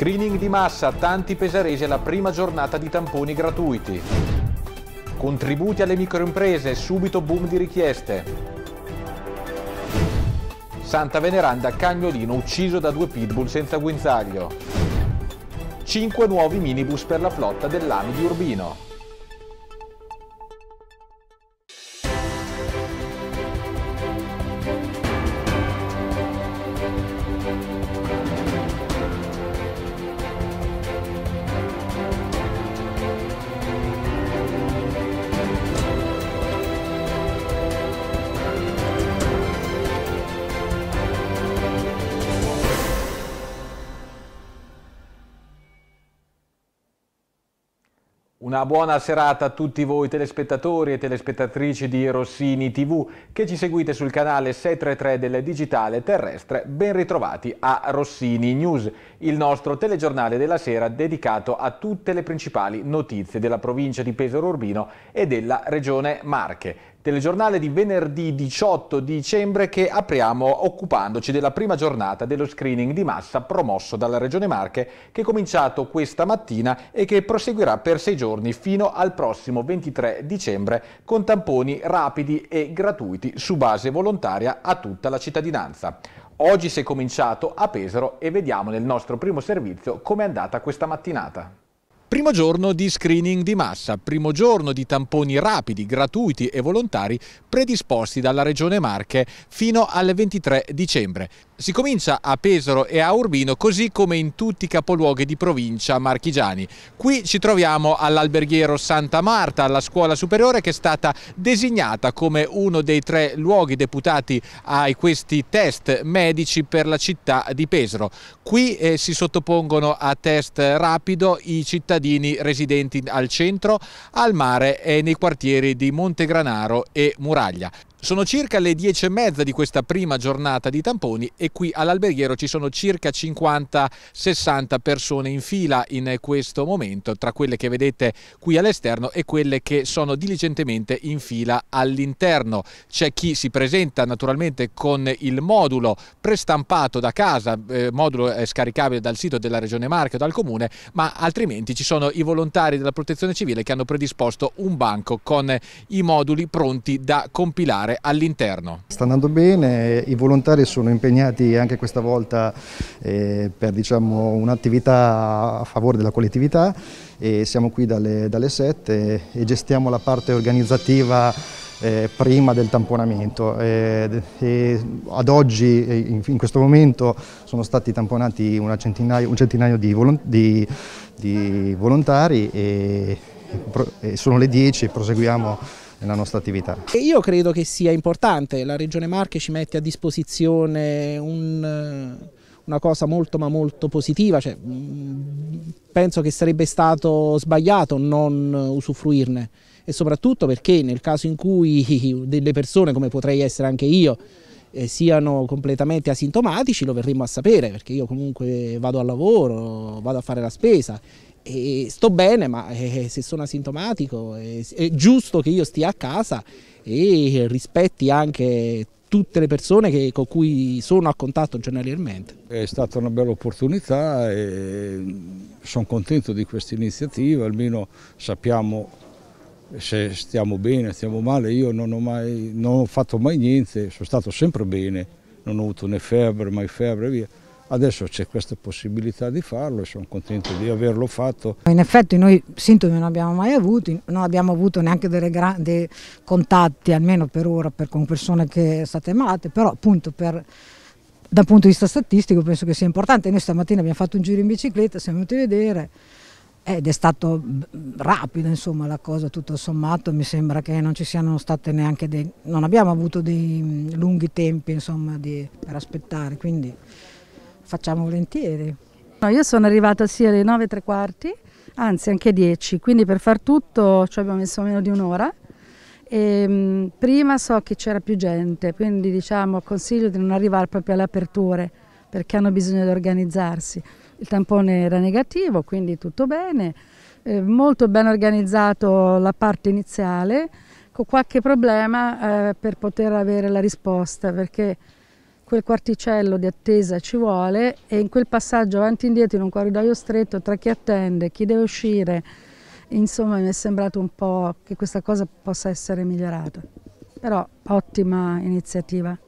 Screening di massa, tanti pesaresi alla prima giornata di tamponi gratuiti. Contributi alle microimprese, subito boom di richieste. Santa Veneranda, cagnolino ucciso da due pitbull senza guinzaglio. 5 nuovi minibus per la flotta dell'AMI di Urbino. Una buona serata a tutti voi telespettatori e telespettatrici di Rossini TV che ci seguite sul canale 633 del Digitale Terrestre. Ben ritrovati a Rossini News, il nostro telegiornale della sera dedicato a tutte le principali notizie della provincia di Pesaro Urbino e della regione Marche telegiornale di venerdì 18 dicembre che apriamo occupandoci della prima giornata dello screening di massa promosso dalla Regione Marche che è cominciato questa mattina e che proseguirà per sei giorni fino al prossimo 23 dicembre con tamponi rapidi e gratuiti su base volontaria a tutta la cittadinanza. Oggi si è cominciato a Pesaro e vediamo nel nostro primo servizio come è andata questa mattinata. Primo giorno di screening di massa, primo giorno di tamponi rapidi, gratuiti e volontari predisposti dalla Regione Marche fino al 23 dicembre. Si comincia a Pesaro e a Urbino così come in tutti i capoluoghi di provincia marchigiani. Qui ci troviamo all'alberghiero Santa Marta, alla scuola superiore che è stata designata come uno dei tre luoghi deputati a questi test medici per la città di Pesaro. Qui eh, si sottopongono a test rapido i cittadini residenti al centro, al mare e nei quartieri di Montegranaro e Muraglia. Sono circa le 10 e mezza di questa prima giornata di tamponi e qui all'alberghiero ci sono circa 50-60 persone in fila in questo momento, tra quelle che vedete qui all'esterno e quelle che sono diligentemente in fila all'interno. C'è chi si presenta naturalmente con il modulo prestampato da casa, eh, modulo scaricabile dal sito della Regione Marche o dal Comune, ma altrimenti ci sono i volontari della Protezione Civile che hanno predisposto un banco con i moduli pronti da compilare fare all'interno. Sta andando bene, i volontari sono impegnati anche questa volta eh, per diciamo, un'attività a favore della collettività e siamo qui dalle, dalle 7 e gestiamo la parte organizzativa eh, prima del tamponamento. Eh, e ad oggi, in, in, questo momento, sono stati tamponati centinaio, un centinaio di, volo, di, di volontari e, e sono le 10 e proseguiamo nella nostra attività. E io credo che sia importante, la Regione Marche ci mette a disposizione un, una cosa molto ma molto positiva, cioè, penso che sarebbe stato sbagliato non usufruirne. E soprattutto perché nel caso in cui delle persone come potrei essere anche io eh, siano completamente asintomatici lo verremo a sapere perché io comunque vado al lavoro, vado a fare la spesa e sto bene, ma eh, se sono asintomatico è, è giusto che io stia a casa e rispetti anche tutte le persone che, con cui sono a contatto giornaliерmente. È stata una bella opportunità e sono contento di questa iniziativa, almeno sappiamo se stiamo bene, stiamo male. Io non ho, mai, non ho fatto mai niente, sono stato sempre bene, non ho avuto né febbre, mai febbre, via. Adesso c'è questa possibilità di farlo e sono contento di averlo fatto. In effetti noi sintomi non abbiamo mai avuti, non abbiamo avuto neanche dei grandi contatti, almeno per ora, per, con persone che sono state malate, però appunto per, dal punto di vista statistico penso che sia importante. Noi stamattina abbiamo fatto un giro in bicicletta, siamo venuti a vedere ed è stato rapido insomma la cosa tutto sommato mi sembra che non ci siano state neanche dei non abbiamo avuto dei lunghi tempi insomma di, per aspettare quindi facciamo volentieri. No, io sono arrivata sia alle 9 e tre quarti, anzi anche 10, quindi per far tutto ci abbiamo messo meno di un'ora. E, prima so che c'era più gente, quindi diciamo consiglio di non arrivare proprio alle aperture perché hanno bisogno di organizzarsi. Il tampone era negativo, quindi tutto bene, eh, molto ben organizzato la parte iniziale, con qualche problema eh, per poter avere la risposta perché quel quarticello di attesa ci vuole e in quel passaggio avanti e indietro in un corridoio stretto tra chi attende, chi deve uscire, insomma mi è sembrato un po' che questa cosa possa essere migliorata. Però ottima iniziativa.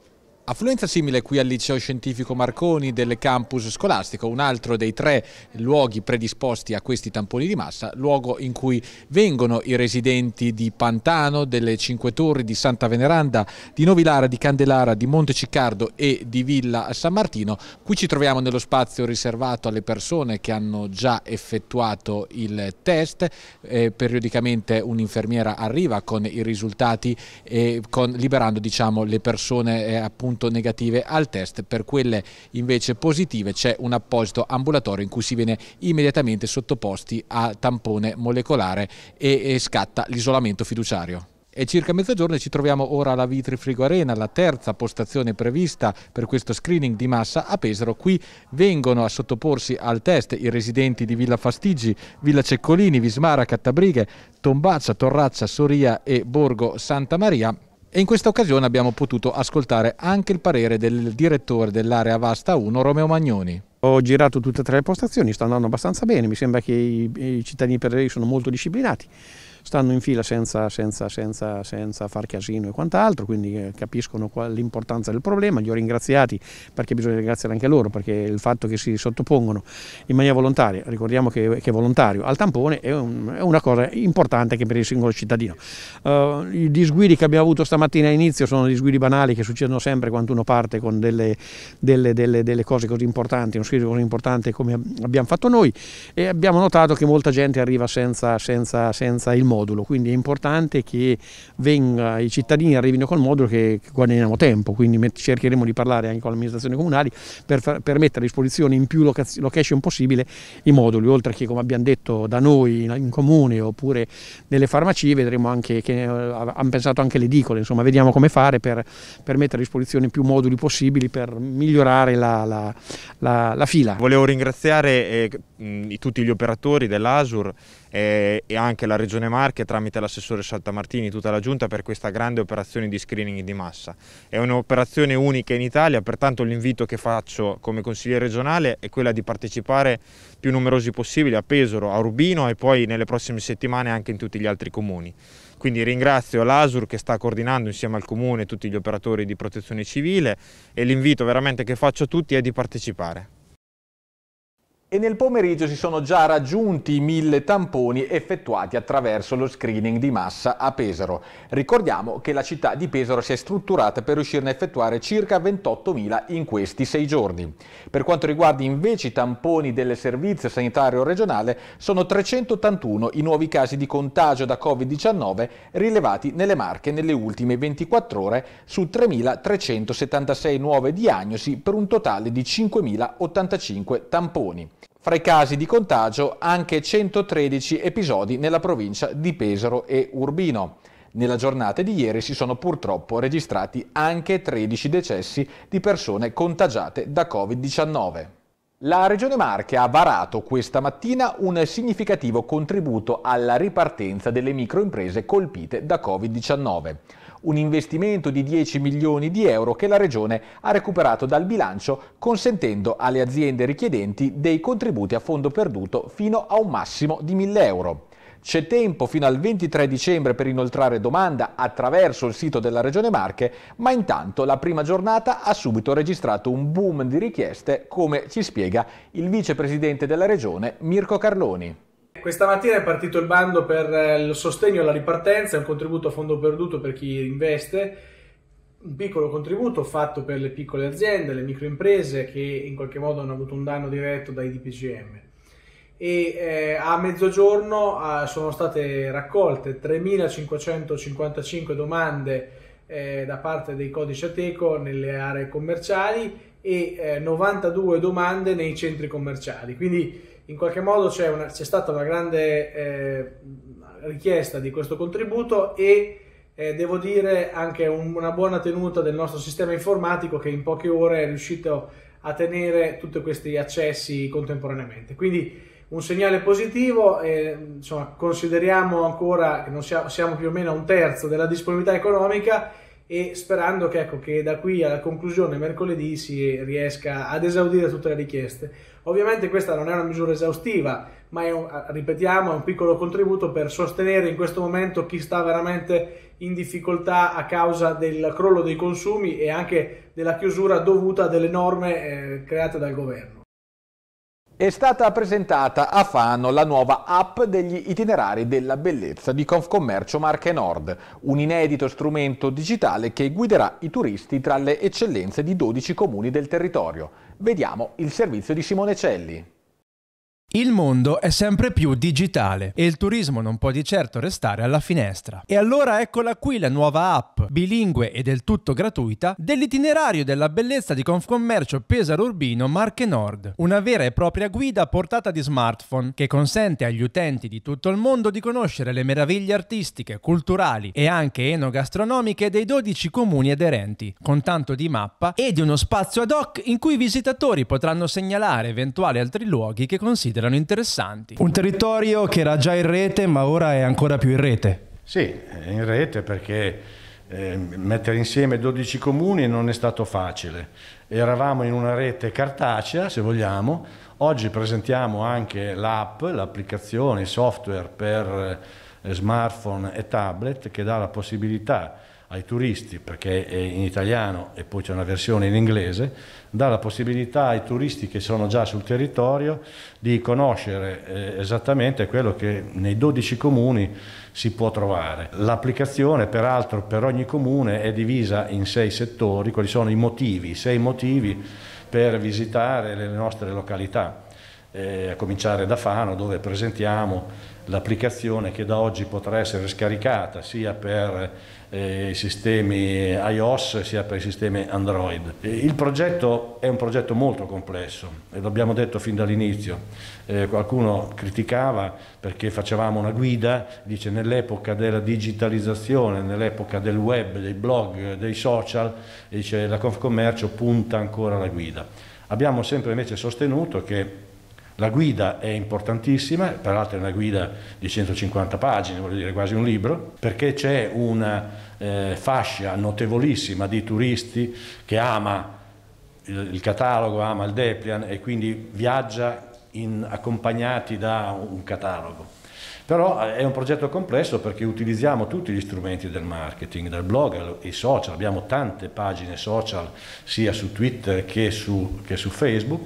Affluenza simile qui al liceo scientifico Marconi del campus scolastico, un altro dei tre luoghi predisposti a questi tamponi di massa, luogo in cui vengono i residenti di Pantano, delle Cinque Torri, di Santa Veneranda, di Novilara, di Candelara, di Monteciccardo e di Villa San Martino. Qui ci troviamo nello spazio riservato alle persone che hanno già effettuato il test, eh, periodicamente un'infermiera arriva con i risultati e con, liberando diciamo, le persone eh, appunto appunto negative al test, per quelle invece positive c'è un apposito ambulatorio in cui si viene immediatamente sottoposti a tampone molecolare e, e scatta l'isolamento fiduciario. È circa mezzogiorno e ci troviamo ora alla Vitri Frigo Arena, la terza postazione prevista per questo screening di massa a Pesaro. Qui vengono a sottoporsi al test i residenti di Villa Fastigi, Villa Ceccolini, Vismara, Cattabrighe, Tombaccia, Torraccia, Soria e Borgo Santa Maria e in questa occasione abbiamo potuto ascoltare anche il parere del direttore dell'area Vasta 1, Romeo Magnoni. Ho girato tutte e tre le postazioni, sta andando abbastanza bene, mi sembra che i, i cittadini per sono molto disciplinati stanno in fila senza, senza, senza, senza far casino e quant'altro, quindi eh, capiscono l'importanza del problema, li ho ringraziati perché bisogna ringraziare anche loro, perché il fatto che si sottopongono in maniera volontaria, ricordiamo che, che volontario, al tampone è, un, è, una cosa importante anche per il singolo cittadino. Uh, I disguidi che abbiamo avuto stamattina all'inizio sono disguidi banali che succedono sempre quando uno parte con delle, delle, delle, delle cose così importanti, uno scrive così importante come abbiamo fatto noi e abbiamo notato che molta gente arriva senza, senza, senza il modulo, quindi è importante che venga, i cittadini arrivino col modulo che, che guadagniamo tempo, quindi cercheremo di parlare anche con le amministrazioni comunali per, far, per mettere a disposizione in più location possibile i moduli, oltre che come abbiamo detto da noi in, in comune oppure nelle farmacie, vedremo anche che uh, hanno pensato anche le edicole, insomma vediamo come fare per, per, mettere a disposizione più moduli possibili per migliorare la, la, la, la fila. Volevo ringraziare eh, tutti gli operatori dell'Asur eh, e anche la Regione Marche tramite l'assessore Saltamartini, tutta la Giunta per questa grande operazione di screening di massa. È un'operazione unica in Italia, pertanto l'invito che faccio come consigliere regionale è quella di partecipare più numerosi possibili a Pesaro, a Urbino e poi nelle prossime settimane anche in tutti gli altri comuni. Quindi ringrazio l'ASUR che sta coordinando insieme al Comune tutti gli operatori di protezione civile e l'invito veramente che faccio a tutti è di partecipare e nel pomeriggio si sono già raggiunti i mille tamponi effettuati attraverso lo screening di massa a Pesaro. Ricordiamo che la città di Pesaro si è strutturata per riuscirne a effettuare circa 28.000 in questi sei giorni. Per quanto riguarda invece i tamponi del servizio sanitario regionale, sono 381 i nuovi casi di contagio da Covid-19 rilevati nelle Marche nelle ultime 24 ore su 3.376 nuove diagnosi per un totale di 5.085 tamponi. Fra i casi di contagio anche 113 episodi nella provincia di Pesaro e Urbino. Nella giornata di ieri si sono purtroppo registrati anche 13 decessi di persone contagiate da Covid-19. La Regione Marche ha varato questa mattina un significativo contributo alla ripartenza delle microimprese colpite da Covid-19 un investimento di 10 milioni di euro che la Regione ha recuperato dal bilancio consentendo alle aziende richiedenti dei contributi a fondo perduto fino a un massimo di 1000 euro. C'è tempo fino al 23 dicembre per inoltrare domanda attraverso il sito della Regione Marche, ma intanto la prima giornata ha subito registrato un boom di richieste, come ci spiega il vicepresidente della Regione Mirko Carloni. Questa mattina è partito il bando per eh, il sostegno alla ripartenza, un contributo a fondo perduto per chi investe, un piccolo contributo fatto per le piccole aziende, le microimprese che in qualche modo hanno avuto un danno diretto dai DPGM. E eh, a mezzogiorno eh, sono state raccolte 3.555 domande eh, da parte dei codici Ateco nelle aree commerciali e 92 eh, domande nei centri commerciali. Quindi in qualche modo c'è, una, c'è stata una grande eh, richiesta di questo contributo e eh, devo dire anche un, una buona tenuta del nostro sistema informatico che in poche ore è riuscito a tenere tutti questi accessi contemporaneamente. Quindi un segnale positivo, eh, insomma, consideriamo ancora che siamo, siamo più o meno a un terzo della disponibilità economica e sperando che, ecco, che da qui alla conclusione mercoledì si riesca ad esaudire tutte le richieste. Ovviamente questa non è una misura esaustiva, ma è un, ripetiamo, è un piccolo contributo per sostenere in questo momento chi sta veramente in difficoltà a causa del crollo dei consumi e anche della chiusura dovuta delle norme eh, create dal governo. È stata presentata a Fano la nuova app degli itinerari della bellezza di Confcommercio Marche Nord, un inedito strumento digitale che guiderà i turisti tra le eccellenze di 12 comuni del territorio. Vediamo il servizio di Simone Celli. Il mondo è sempre più digitale e il turismo non può di certo restare alla finestra. E allora eccola qui la nuova app, bilingue e del tutto gratuita, dell'itinerario della bellezza di Confcommercio Pesaro Urbino Marche Nord. Una vera e propria guida a portata di smartphone che consente agli utenti di tutto il mondo di conoscere le meraviglie artistiche, culturali e anche enogastronomiche dei 12 comuni aderenti, con tanto di mappa e di uno spazio ad hoc in cui i visitatori potranno segnalare eventuali altri luoghi che considerano erano interessanti. Un territorio che era già in rete ma ora è ancora più in rete. Sì, è in rete perché eh, mettere insieme 12 comuni non è stato facile. Eravamo in una rete cartacea, se vogliamo, oggi presentiamo anche l'app, l'applicazione, il software per eh, smartphone e tablet che dà la possibilità ai turisti, perché è in italiano e poi c'è una versione in inglese, dà la possibilità ai turisti che sono già sul territorio di conoscere eh, esattamente quello che nei 12 comuni si può trovare. L'applicazione peraltro per ogni comune è divisa in sei settori, quali sono i motivi, sei motivi per visitare le nostre località. Eh, a cominciare da Fano dove presentiamo l'applicazione che da oggi potrà essere scaricata sia per eh, i sistemi iOS sia per i sistemi Android. Il progetto è un progetto molto complesso e l'abbiamo detto fin dall'inizio. Eh, qualcuno criticava perché facevamo una guida, dice nell'epoca della digitalizzazione, nell'epoca del web, dei blog, dei social, dice la Confcommercio punta ancora la guida. Abbiamo sempre invece sostenuto che la guida è importantissima, peraltro è una guida di 150 pagine, vuol dire quasi un libro, perché c'è una eh, fascia notevolissima di turisti che ama il, il catalogo, ama il Deplian e quindi viaggia in, accompagnati da un catalogo. Però eh, è un progetto complesso perché utilizziamo tutti gli strumenti del marketing, dal blog ai social, abbiamo tante pagine social sia su Twitter che su, che su Facebook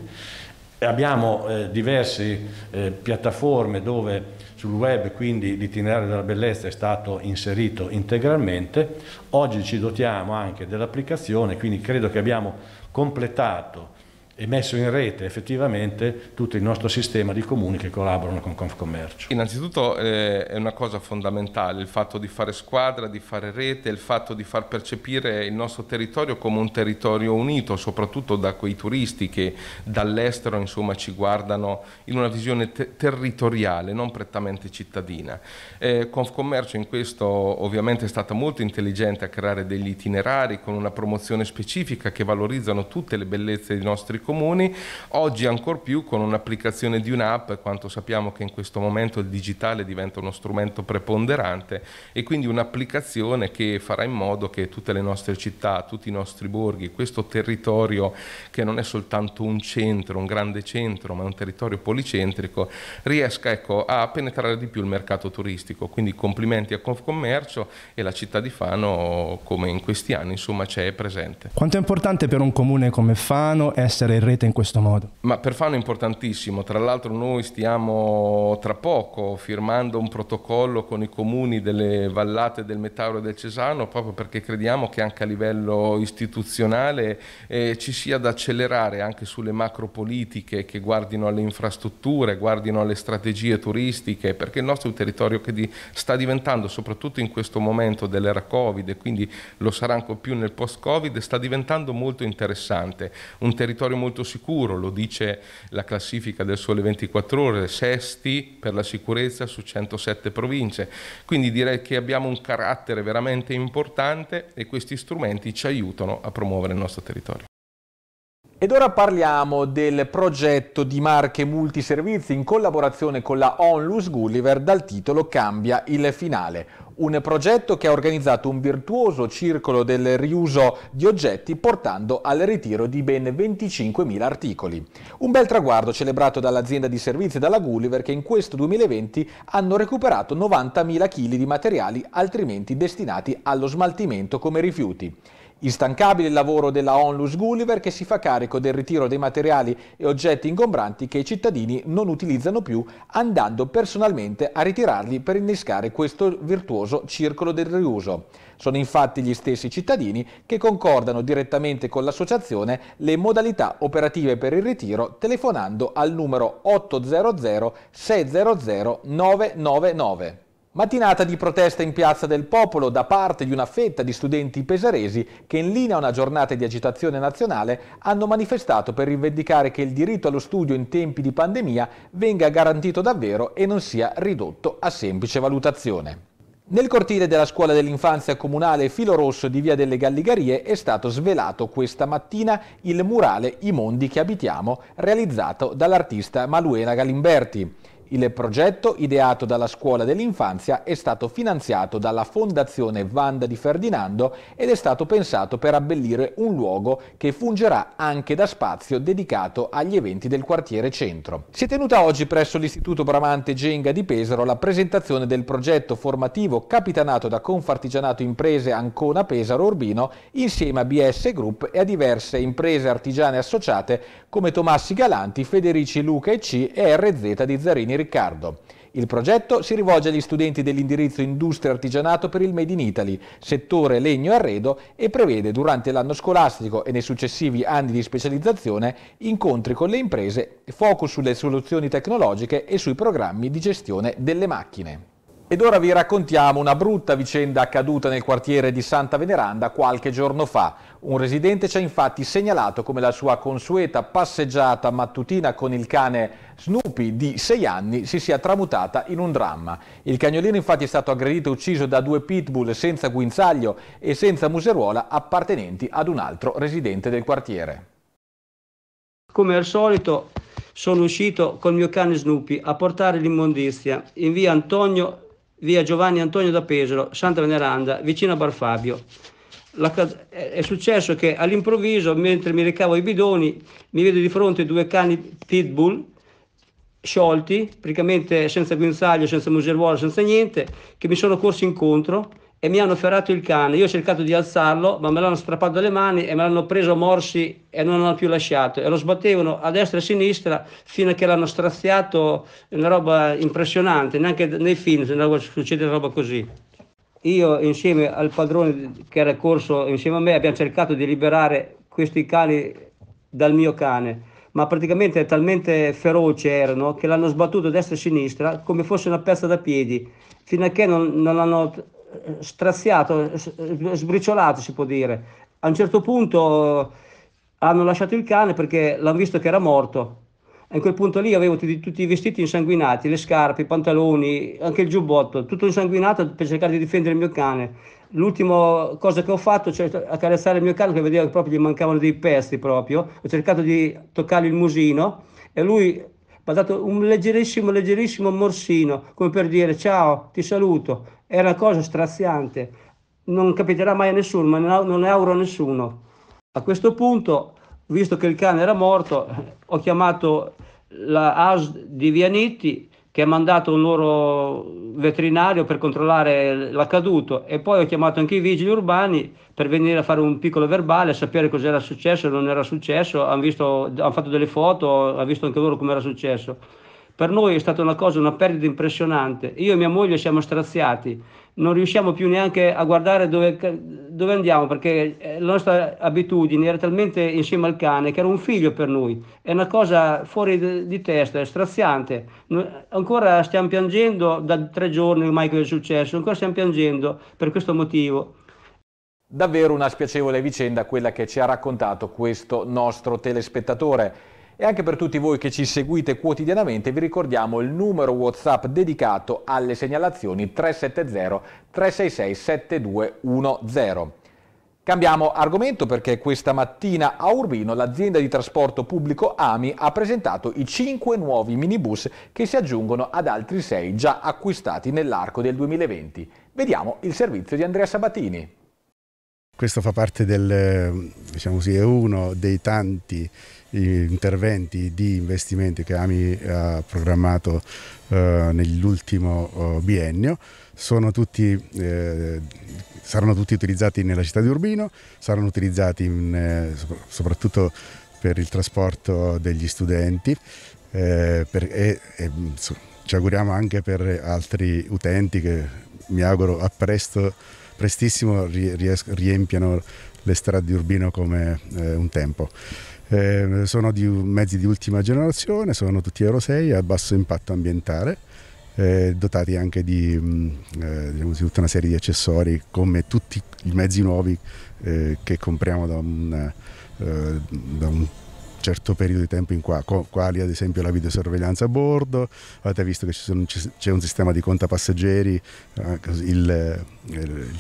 Abbiamo eh, diverse eh, piattaforme dove sul web quindi l'itinerario della bellezza è stato inserito integralmente, oggi ci dotiamo anche dell'applicazione, quindi credo che abbiamo completato e messo in rete effettivamente tutto il nostro sistema di comuni che collaborano con Confcommercio. Innanzitutto eh, è una cosa fondamentale il fatto di fare squadra, di fare rete, il fatto di far percepire il nostro territorio come un territorio unito, soprattutto da quei turisti che dall'estero insomma, ci guardano in una visione te territoriale, non prettamente cittadina. Eh, Confcommercio in questo ovviamente è stata molto intelligente a creare degli itinerari con una promozione specifica che valorizzano tutte le bellezze dei nostri comuni, oggi ancor più con un'applicazione di un'app, quanto sappiamo che in questo momento il digitale diventa uno strumento preponderante e quindi un'applicazione che farà in modo che tutte le nostre città, tutti i nostri borghi, questo territorio che non è soltanto un centro, un grande centro, ma un territorio policentrico, riesca ecco, a penetrare di più il mercato turistico. Quindi complimenti a Confcommercio e la città di Fano come in questi anni insomma c'è presente. Quanto è importante per un comune come Fano essere in rete in questo modo? Ma per Fano è importantissimo, tra l'altro noi stiamo tra poco firmando un protocollo con i comuni delle vallate del Metauro e del Cesano proprio perché crediamo che anche a livello istituzionale eh, ci sia da accelerare anche sulle macro politiche che guardino alle infrastrutture, guardino alle strategie turistiche, perché il nostro è un territorio che di, sta diventando soprattutto in questo momento dell'era Covid e quindi lo sarà ancora più nel post-Covid, sta diventando molto interessante, un territorio molto molto sicuro, lo dice la classifica del Sole 24 Ore, sesti per la sicurezza su 107 province. Quindi direi che abbiamo un carattere veramente importante e questi strumenti ci aiutano a promuovere il nostro territorio. Ed ora parliamo del progetto di marche multiservizi in collaborazione con la Onlus Gulliver dal titolo Cambia il finale, un progetto che ha organizzato un virtuoso circolo del riuso di oggetti portando al ritiro di ben 25.000 articoli. Un bel traguardo celebrato dall'azienda di servizi e dalla Gulliver che in questo 2020 hanno recuperato 90.000 kg di materiali altrimenti destinati allo smaltimento come rifiuti. Instancabile il lavoro della Onlus Gulliver che si fa carico del ritiro dei materiali e oggetti ingombranti che i cittadini non utilizzano più andando personalmente a ritirarli per innescare questo virtuoso circolo del riuso. Sono infatti gli stessi cittadini che concordano direttamente con l'associazione le modalità operative per il ritiro telefonando al numero 800 600 999. Mattinata di protesta in Piazza del Popolo da parte di una fetta di studenti pesaresi che in linea a una giornata di agitazione nazionale hanno manifestato per rivendicare che il diritto allo studio in tempi di pandemia venga garantito davvero e non sia ridotto a semplice valutazione. Nel cortile della scuola dell'infanzia comunale Filo Rosso di Via delle Galligarie è stato svelato questa mattina il murale I mondi che abitiamo, realizzato dall'artista Maluena Galimberti. Il progetto, ideato dalla Scuola dell'Infanzia, è stato finanziato dalla Fondazione Vanda di Ferdinando ed è stato pensato per abbellire un luogo che fungerà anche da spazio dedicato agli eventi del quartiere centro. Si è tenuta oggi presso l'Istituto Bramante Genga di Pesaro la presentazione del progetto formativo capitanato da Confartigianato Imprese Ancona Pesaro Urbino insieme a BS Group e a diverse imprese artigiane associate come Tomassi Galanti, Federici Luca e C e RZ di Zarini Riccardo. Il progetto si rivolge agli studenti dell'indirizzo Industria Artigianato per il Made in Italy, settore legno e arredo e prevede durante l'anno scolastico e nei successivi anni di specializzazione incontri con le imprese, focus sulle soluzioni tecnologiche e sui programmi di gestione delle macchine. Ed ora vi raccontiamo una brutta vicenda accaduta nel quartiere di Santa Veneranda qualche giorno fa. Un residente ci ha infatti segnalato come la sua consueta passeggiata mattutina con il cane Snoopy di 6 anni si sia tramutata in un dramma. Il cagnolino infatti è stato aggredito e ucciso da due pitbull senza guinzaglio e senza museruola appartenenti ad un altro residente del quartiere. Come al solito sono uscito col mio cane Snoopy a portare l'immondizia in via Antonio via Giovanni Antonio da Pesaro, Santa Veneranda, vicino a Barfabio. La, è successo che all'improvviso, mentre mi recavo i bidoni, mi vedo di fronte due cani pitbull sciolti, praticamente senza guinzaglio, senza museruolo, senza niente, che mi sono corsi incontro e mi hanno ferrato il cane. Io ho cercato di alzarlo, ma me l'hanno strappato dalle mani e me l'hanno preso a morsi e non l'hanno più lasciato. E lo sbattevano a destra e a sinistra fino a che l'hanno straziato, una roba impressionante, neanche nei film succede una roba così. Io insieme al padrone che era corso insieme a me abbiamo cercato di liberare questi cani dal mio cane, ma praticamente talmente feroci erano che l'hanno sbattuto destra e sinistra come fosse una pezza da piedi, fino a che non, non l'hanno straziato, sbriciolato si può dire. A un certo punto hanno lasciato il cane perché l'hanno visto che era morto. In quel punto lì avevo tutti, tutti i vestiti insanguinati, le scarpe, i pantaloni, anche il giubbotto, tutto insanguinato per cercare di difendere il mio cane. L'ultima cosa che ho fatto cioè, accarezzare il mio cane che vedevo che proprio gli mancavano dei pezzi proprio. Ho cercato di toccargli il musino e lui mi ha dato un leggerissimo, leggerissimo morsino, come per dire ciao, ti saluto è una cosa straziante, non capiterà mai a nessuno, ma non ne auguro a nessuno. A questo punto, visto che il cane era morto, ho chiamato la AS di Vianitti che ha mandato un loro veterinario per controllare l'accaduto e poi ho chiamato anche i vigili urbani per venire a fare un piccolo verbale, a sapere cosa era successo non era successo, hanno, visto, hanno fatto delle foto, hanno visto anche loro come era successo. Per noi è stata una cosa, una perdita impressionante. Io e mia moglie siamo straziati, non riusciamo più neanche a guardare dove, dove andiamo perché eh, la nostra abitudine era talmente insieme al cane che era un figlio per noi. È una cosa fuori di, testa, è straziante. Ancora stiamo piangendo da tre giorni ormai che è successo, ancora stiamo piangendo per questo motivo. Davvero una spiacevole vicenda quella che ci ha raccontato questo nostro telespettatore. E anche per tutti voi che ci seguite quotidianamente vi ricordiamo il numero WhatsApp dedicato alle segnalazioni 370 366 7210. Cambiamo argomento perché questa mattina a Urbino l'azienda di trasporto pubblico AMI ha presentato i 5 nuovi minibus che si aggiungono ad altri 6 già acquistati nell'arco del 2020. Vediamo il servizio di Andrea Sabatini. Questo fa parte del, diciamo così, è uno dei tanti interventi di investimenti che AMI ha programmato eh, nell'ultimo oh, biennio. Tutti, eh, saranno tutti utilizzati nella città di Urbino, saranno utilizzati in, eh, soprattutto per il trasporto degli studenti eh, per, e, e ci auguriamo anche per altri utenti che mi auguro a presto, prestissimo riempiano le strade di Urbino come eh, un tempo. Eh, sono di mezzi di ultima generazione, sono tutti Euro 6 a basso impatto ambientale, eh, dotati anche di, mh, mm, eh, diciamo così, tutta una serie di accessori come tutti i mezzi nuovi eh, che compriamo da un, eh, da un certo periodo di tempo in qua, quali ad esempio la videosorveglianza a bordo, avete visto che c'è un sistema di conta passeggeri, il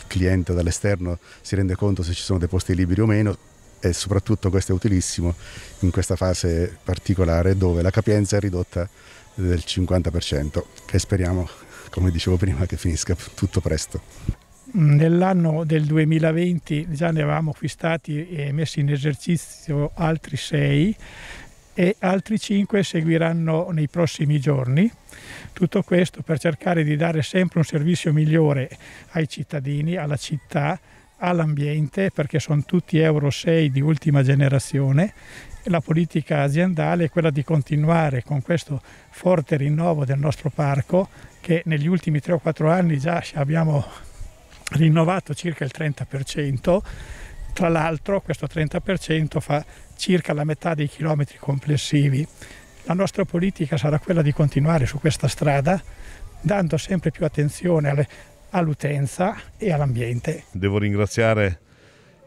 cliente dall'esterno si rende conto se ci sono dei posti liberi o meno, e soprattutto questo è utilissimo in questa fase particolare dove la capienza è ridotta del 50% che speriamo, come dicevo prima, che finisca tutto presto. Nell'anno del 2020 già ne avevamo acquistati e messi in esercizio altri sei e altri cinque seguiranno nei prossimi giorni. Tutto questo per cercare di dare sempre un servizio migliore ai cittadini, alla città, all'ambiente, perché sono tutti Euro 6 di ultima generazione. La politica aziendale è quella di continuare con questo forte rinnovo del nostro parco che negli ultimi 3 o 4 anni già abbiamo rinnovato circa il 30%, tra l'altro questo 30% fa circa la metà dei chilometri complessivi. La nostra politica sarà quella di continuare su questa strada, dando sempre più attenzione all'utenza e all'ambiente. Devo ringraziare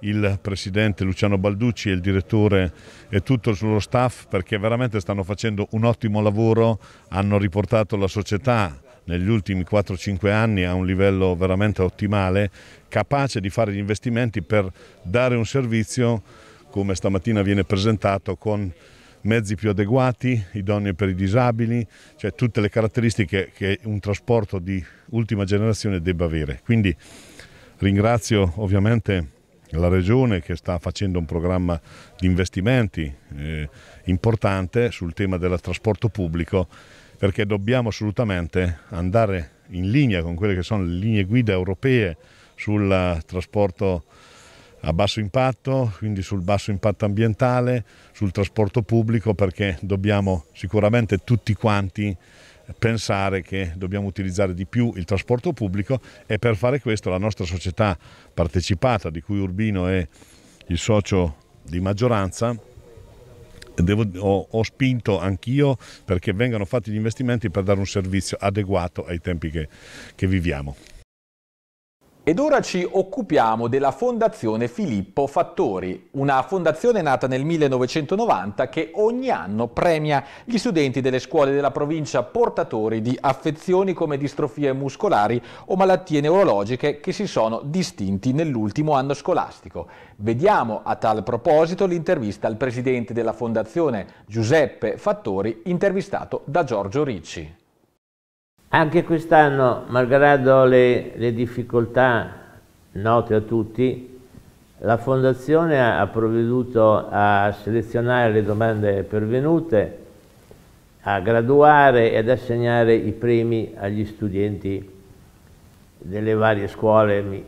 il presidente Luciano Balducci e il direttore e tutto il suo staff perché veramente stanno facendo un ottimo lavoro, hanno riportato la società negli ultimi 4-5 anni a un livello veramente ottimale, capace di fare gli investimenti per dare un servizio come stamattina viene presentato con mezzi più adeguati, idonei per i disabili, cioè tutte le caratteristiche che un trasporto di ultima generazione debba avere. Quindi ringrazio ovviamente la Regione che sta facendo un programma di investimenti eh, importante sul tema del trasporto pubblico perché dobbiamo assolutamente andare in linea con quelle che sono le linee guida europee sul trasporto a basso impatto, quindi sul basso impatto ambientale, sul trasporto pubblico, perché dobbiamo sicuramente tutti quanti pensare che dobbiamo utilizzare di più il trasporto pubblico e per fare questo la nostra società partecipata, di cui Urbino è il socio di maggioranza, Devo, ho, ho, spinto anch'io perché vengano fatti gli investimenti per dare un servizio adeguato ai tempi che, che viviamo. Ed ora ci occupiamo della Fondazione Filippo Fattori, una fondazione nata nel 1990 che ogni anno premia gli studenti delle scuole della provincia portatori di affezioni come distrofie muscolari o malattie neurologiche che si sono distinti nell'ultimo anno scolastico. Vediamo a tal proposito l'intervista al presidente della Fondazione Giuseppe Fattori, intervistato da Giorgio Ricci. Anche quest'anno, malgrado le, le, difficoltà note a tutti, la Fondazione ha, provveduto a selezionare le domande pervenute, a graduare e ad assegnare i premi agli studenti delle varie scuole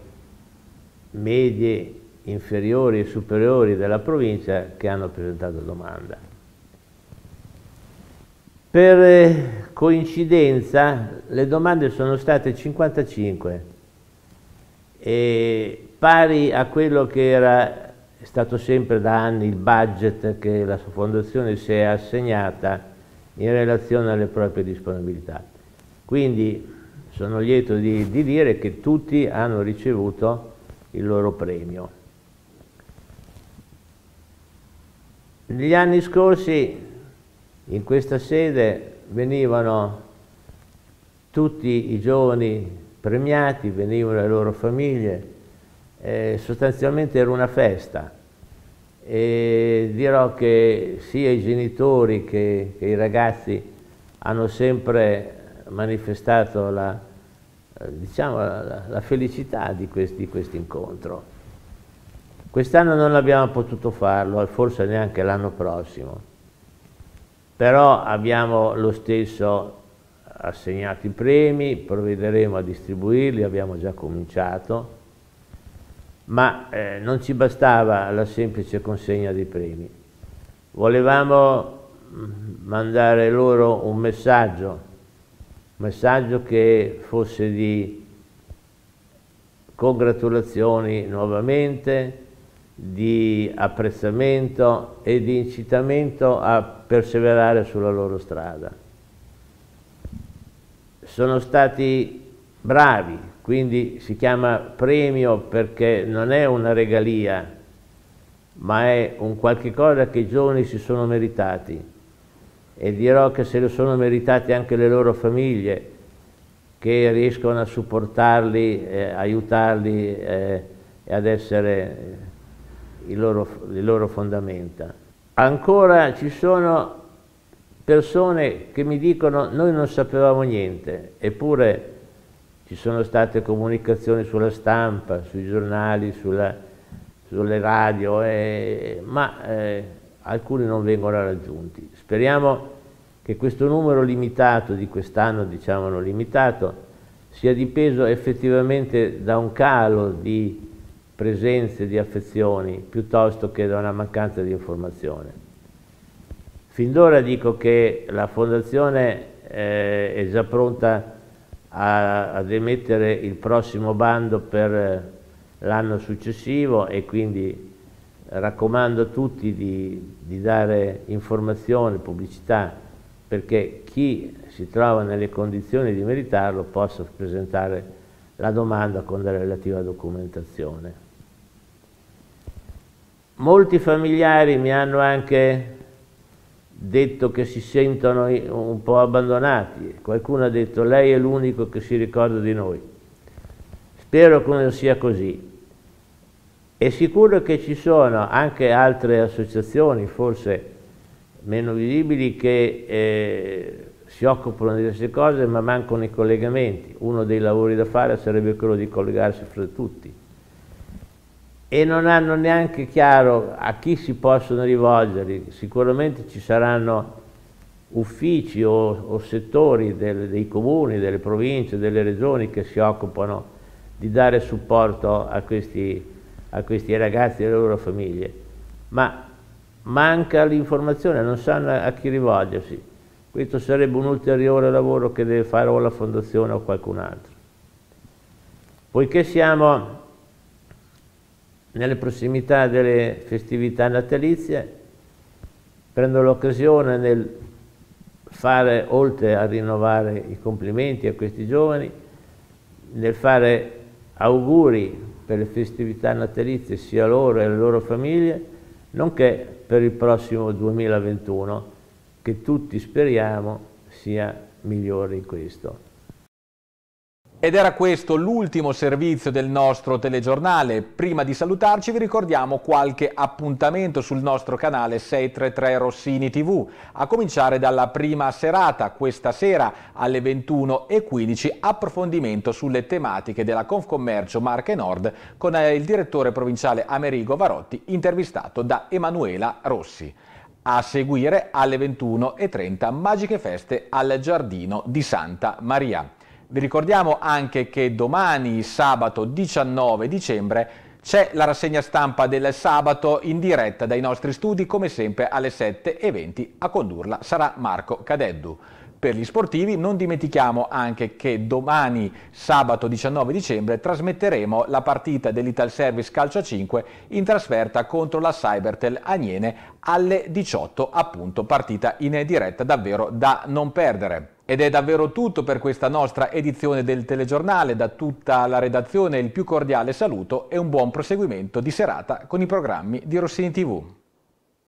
medie, inferiori e superiori della provincia che hanno presentato domanda. Per eh, coincidenza le domande sono state 55, e pari a quello che era stato sempre da anni il budget che la sua fondazione si è assegnata in relazione alle proprie disponibilità. Quindi sono lieto di, di dire che tutti hanno ricevuto il loro premio. Negli anni scorsi in questa sede venivano tutti i giovani premiati, venivano le loro famiglie, eh, sostanzialmente era una festa e dirò che sia i genitori che, che i ragazzi hanno sempre manifestato la, diciamo, la, la, felicità di questo incontro. Quest'anno non abbiamo potuto farlo, forse neanche l'anno prossimo, però abbiamo lo stesso assegnato i premi, provvederemo a distribuirli, abbiamo già cominciato, ma eh, non ci bastava la semplice consegna dei premi. Volevamo mm, mandare loro un messaggio, un messaggio che fosse di congratulazioni nuovamente, di apprezzamento e di incitamento a perseverare sulla loro strada. Sono stati bravi, quindi si chiama premio perché non è una regalia, ma è un qualche cosa che i giovani si sono meritati e dirò che se lo sono meritati anche le loro famiglie che riescono a supportarli, eh, aiutarli eh, ad essere loro, le loro fondamenta. Ancora ci sono persone che mi dicono noi non sapevamo niente, eppure ci sono state comunicazioni sulla stampa, sui giornali, sulla, sulle radio, eh, ma eh, alcuni non vengono raggiunti. Speriamo che questo numero limitato di quest'anno, diciamolo limitato, sia dipeso effettivamente da un calo di presenze di affezioni piuttosto che da una mancanza di informazione. Fin d'ora dico che la Fondazione eh, è già pronta a, ad emettere il prossimo bando per eh, l'anno successivo e quindi raccomando a tutti di, di dare informazione, pubblicità, perché chi si trova nelle condizioni di meritarlo possa presentare la domanda con la relativa documentazione. Molti familiari mi hanno anche detto che si sentono un po' abbandonati, qualcuno ha detto lei è l'unico che si ricorda di noi. Spero che non sia così. È sicuro che ci sono anche altre associazioni, forse meno visibili, che eh, si occupano di queste cose ma mancano i collegamenti. Uno dei lavori da fare sarebbe quello di collegarsi fra tutti e non hanno neanche chiaro a chi si possono rivolgere. Sicuramente ci saranno uffici o, o settori del, dei comuni, delle province, delle regioni che si occupano di dare supporto a questi, a questi ragazzi e alle loro famiglie, ma manca l'informazione, non sanno a chi rivolgersi. Questo sarebbe un ulteriore lavoro che deve fare o la Fondazione o qualcun altro. Poiché siamo nelle prossimità delle festività natalizie, prendo l'occasione nel fare, oltre a rinnovare i complimenti a questi giovani, nel fare auguri per le festività natalizie sia loro e alle loro famiglie, nonché per il prossimo 2021, che tutti speriamo sia migliore in questo. Ed era questo l'ultimo servizio del nostro telegiornale. Prima di salutarci vi ricordiamo qualche appuntamento sul nostro canale 633 Rossini TV, a cominciare dalla prima serata, questa sera alle 21.15, approfondimento sulle tematiche della Confcommercio Marche Nord con il direttore provinciale Amerigo Varotti, intervistato da Emanuela Rossi. A seguire alle 21.30 Magiche Feste al Giardino di Santa Maria. Vi ricordiamo anche che domani, sabato 19 dicembre, c'è la rassegna stampa del sabato in diretta dai nostri studi, come sempre alle 7.20. A condurla sarà Marco Cadeddu. Per gli sportivi non dimentichiamo anche che domani, sabato 19 dicembre, trasmetteremo la partita dell'Ital Service Calcio a 5 in trasferta contro la Cybertel Aniene alle 18, appunto partita in diretta davvero da non perdere. Ed è davvero tutto per questa nostra edizione del telegiornale. Da tutta la redazione il più cordiale saluto e un buon proseguimento di serata con i programmi di Rossini TV.